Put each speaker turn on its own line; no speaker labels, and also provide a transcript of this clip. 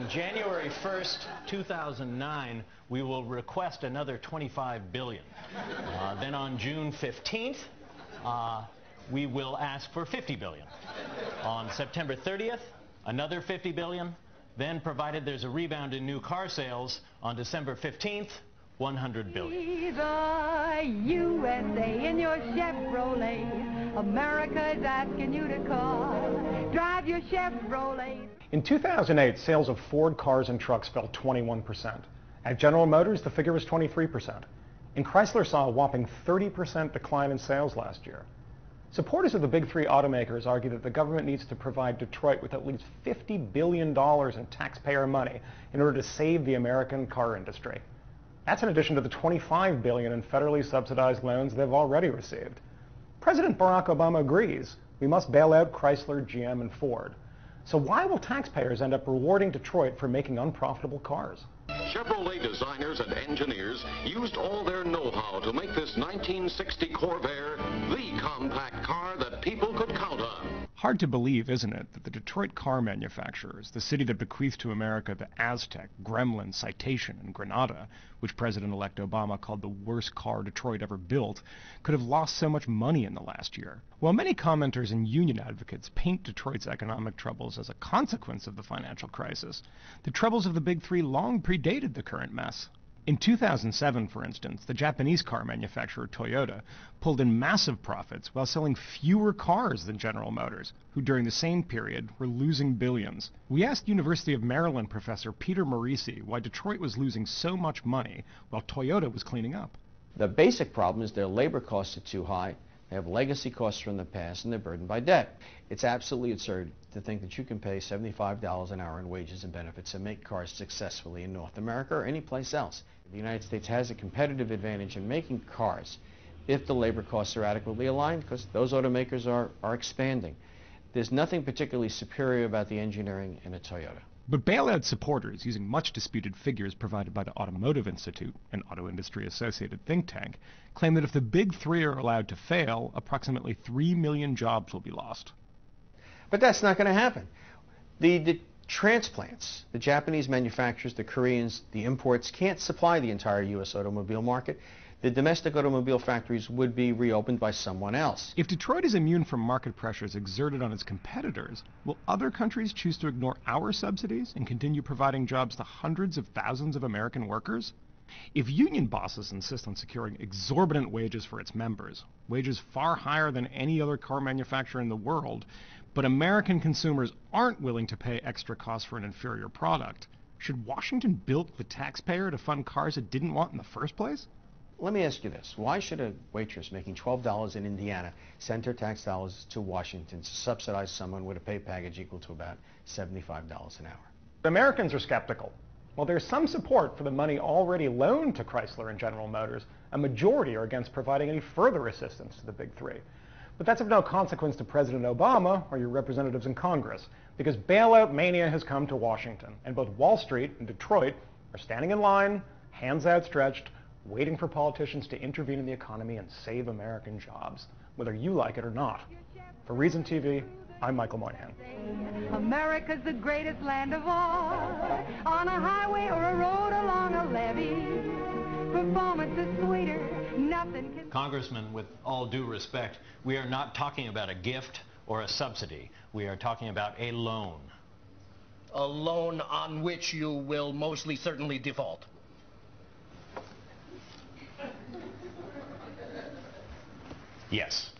On January 1st, 2009, we will request another 25 billion. Uh, then on June 15th, uh, we will ask for 50 billion. On September 30th, another 50 billion. Then, provided there's a rebound in new car sales, on December 15th, 100 billion.
The USA in your Chevrolet. America is asking you to call. Drive your Chevrolet.
In 2008, sales of Ford cars and trucks fell 21%. At General Motors, the figure was 23%. And Chrysler saw a whopping 30% decline in sales last year. Supporters of the big three automakers argue that the government needs to provide Detroit with at least $50 billion in taxpayer money in order to save the American car industry. That's in addition to the $25 billion in federally subsidized loans they've already received. President Barack Obama agrees we must bail out Chrysler, GM, and Ford. So why will taxpayers end up rewarding Detroit for making unprofitable cars?
Chevrolet designers and engineers used all their know-how to make this 1960 Corvair the compact car that people could count on.
Hard to believe, isn't it, that the Detroit car manufacturers, the city that bequeathed to America the Aztek, Gremlin, Citation, and Granada, which President-elect Obama called the worst car Detroit ever built, could have lost so much money in the last year. While many commenters and union advocates paint Detroit's economic troubles as a consequence of the financial crisis, the troubles of the Big Three long predated the current mess. In 2007, for instance, the Japanese car manufacturer Toyota pulled in massive profits while selling fewer cars than General Motors, who during the same period were losing billions. We asked University of Maryland professor Peter Morici why Detroit was losing so much money while Toyota was cleaning up.
The basic problem is their labor costs are too high they have legacy costs from the past, and they're burdened by debt. It's absolutely absurd to think that you can pay $75 an hour in wages and benefits and make cars successfully in North America or any place else. The United States has a competitive advantage in making cars if the labor costs are adequately aligned because those automakers are, are expanding. There's nothing particularly superior about the engineering in a Toyota.
But bailout supporters, using much disputed figures provided by the Automotive Institute, an auto industry associated think tank, claim that if the big three are allowed to fail, approximately 3 million jobs will be lost.
But that's not going to happen. The, the transplants, the Japanese manufacturers, the Koreans, the imports can't supply the entire U.S. automobile market the domestic automobile factories would be reopened by someone else.
If Detroit is immune from market pressures exerted on its competitors, will other countries choose to ignore our subsidies and continue providing jobs to hundreds of thousands of American workers? If union bosses insist on securing exorbitant wages for its members, wages far higher than any other car manufacturer in the world, but American consumers aren't willing to pay extra costs for an inferior product, should Washington bilk the taxpayer to fund cars it didn't want in the first place?
Let me ask you this. Why should a waitress making $12 in Indiana send her tax dollars to Washington to subsidize someone with a pay package equal to about $75 an hour?
Americans are skeptical. While there's some support for the money already loaned to Chrysler and General Motors, a majority are against providing any further assistance to the big three. But that's of no consequence to President Obama or your representatives in Congress, because bailout mania has come to Washington, and both Wall Street and Detroit are standing in line, hands outstretched, waiting for politicians to intervene in the economy and save American jobs, whether you like it or not. For Reason TV, I'm Michael Moynihan.
America's the greatest land of all. On a highway or a road along a levee. Performance is sweeter. Nothing can...
Congressman, with all due respect, we are not talking about a gift or a subsidy. We are talking about a loan.
A loan on which you will mostly certainly default.
Yes.